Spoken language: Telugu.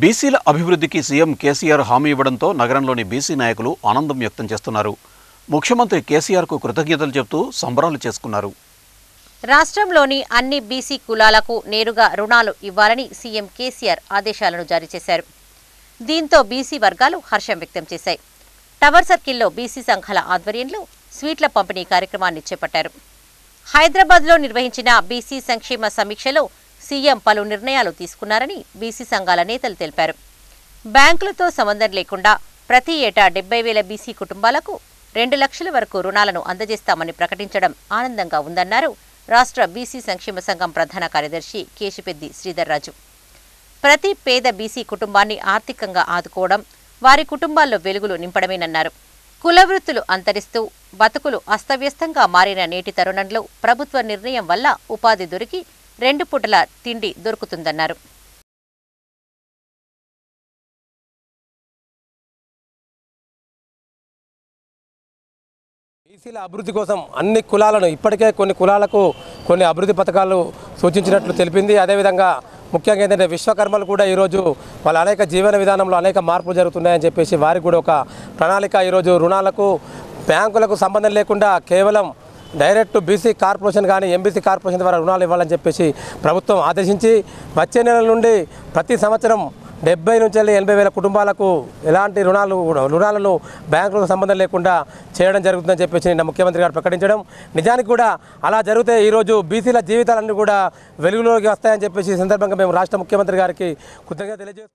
బీసీల అభివృద్ధికి సీఎం కేసీఆర్ హామీ ఇవ్వడంతో నగరంలోని బీసీ నాయకులు ఆనందం వ్యక్తం చేస్తున్నారు. ముఖ్యమంత్రి కేసీఆర్కు కృతజ్ఞతలు చెబుతూ సంబరాలు చేసుకున్నారు. రాష్ట్రంలోని అన్ని బీసీ కులాలకు నేరుగా రుణాలు ఇవ్వాలని సీఎం కేసీఆర్ ఆదేశాలను జారీ చేశారు. దీంతో బీసీ వర్గాలు హర్షం వ్యక్తం చేశాయి. టవర్ సర్కిల్లో బీసీ సంఘాల ఆధ్వర్యంలో స్వీట్ల పంపిణీ కార్యక్రమాన్ని చేపట్టారు. హైదరాబాద్లో నిర్వహించిన బీసీ సంక్షేమ సమీక్షలో సీఎం పలు నిర్ణయాలు తీసుకున్నారని బీసీ సంఘాల నేతలు తెలిపారు. బ్యాంకులతో సంబంధం లేకుండా ప్రతి ఏటా డెబ్బై వేల బీసీ కుటుంబాలకు రెండు లక్షల వరకు రుణాలను అందజేస్తామని ప్రకటించడం ఆనందంగా ఉందన్నారు రాష్ట్ర బీసీ సంక్షేమ సంఘం ప్రధాన కార్యదర్శి కేశిపెద్ది శ్రీధర్రాజు ప్రతి పేద బీసీ కుటుంబాన్ని ఆర్థికంగా ఆదుకోవడం వారి కుటుంబాల్లో వెలుగులు నింపడమేనన్నారు. కులవృత్తులు అంతరిస్తూ బతుకులు అస్తవ్యస్తంగా మారిన నేటి తరుణంలో ప్రభుత్వ నిర్ణయం వల్ల ఉపాధి దొరికి రెండు పూటల తిండి దొరుకుతుందన్నారు. బీసీల అభివృద్ధి కోసం అన్ని కులాలను ఇప్పటికే కొన్ని కులాలకు కొన్ని అభివృద్ధి పథకాలు సూచించినట్లు తెలిపింది. అదేవిధంగా ముఖ్యంగా ఏంటంటే విశ్వకర్మలు కూడా ఈరోజు వాళ్ళ అనేక జీవన విధానంలో అనేక మార్పులు జరుగుతున్నాయని చెప్పేసి వారికి కూడా ఒక ప్రణాళిక ఈరోజు రుణాలకు బ్యాంకులకు సంబంధం లేకుండా కేవలం డైరెక్ట్ బీసీ కార్పొరేషన్ కానీ ఎంబీసీ కార్పొరేషన్ ద్వారా రుణాలు ఇవ్వాలని చెప్పేసి ప్రభుత్వం ఆదేశించి వచ్చే నెల నుండి ప్రతి సంవత్సరం డెబ్బై నుంచి వెళ్ళి ఎనభై వేల కుటుంబాలకు ఎలాంటి రుణాలు రుణాలను బ్యాంకులకు సంబంధం లేకుండా చేయడం జరుగుతుందని చెప్పేసి నిన్న ముఖ్యమంత్రి గారు ప్రకటించడం. నిజానికి కూడా అలా జరిగితే ఈరోజు బీసీల జీవితాలన్నీ కూడా వెలుగులోకి వస్తాయని చెప్పేసి సందర్భంగా మేము రాష్ట్ర ముఖ్యమంత్రి గారికి కృతజ్ఞత తెలియజేస్తాం